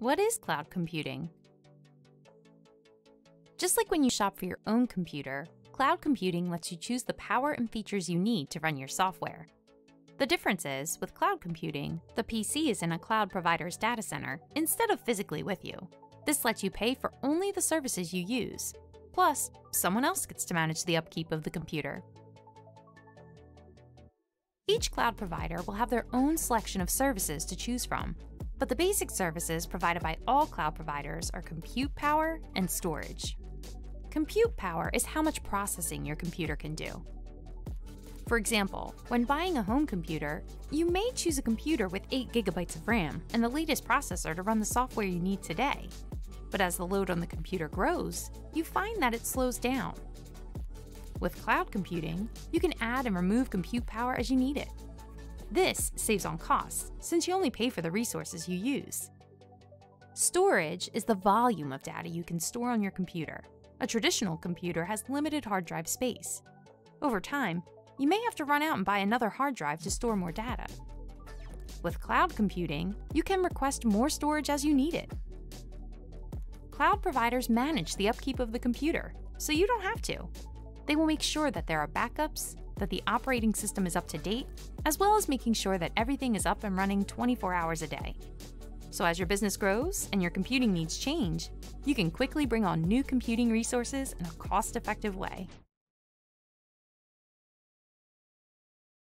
What is cloud computing? Just like when you shop for your own computer, cloud computing lets you choose the power and features you need to run your software. The difference is, with cloud computing, the PC is in a cloud provider's data center instead of physically with you. This lets you pay for only the services you use. Plus, someone else gets to manage the upkeep of the computer. Each cloud provider will have their own selection of services to choose from, but the basic services provided by all cloud providers are compute power and storage. Compute power is how much processing your computer can do. For example, when buying a home computer, you may choose a computer with 8 gigabytes of RAM and the latest processor to run the software you need today. But as the load on the computer grows, you find that it slows down. With cloud computing, you can add and remove compute power as you need it. This saves on costs, since you only pay for the resources you use. Storage is the volume of data you can store on your computer. A traditional computer has limited hard drive space. Over time, you may have to run out and buy another hard drive to store more data. With cloud computing, you can request more storage as you need it. Cloud providers manage the upkeep of the computer, so you don't have to. They will make sure that there are backups, that the operating system is up to date, as well as making sure that everything is up and running 24 hours a day. So as your business grows and your computing needs change, you can quickly bring on new computing resources in a cost-effective way.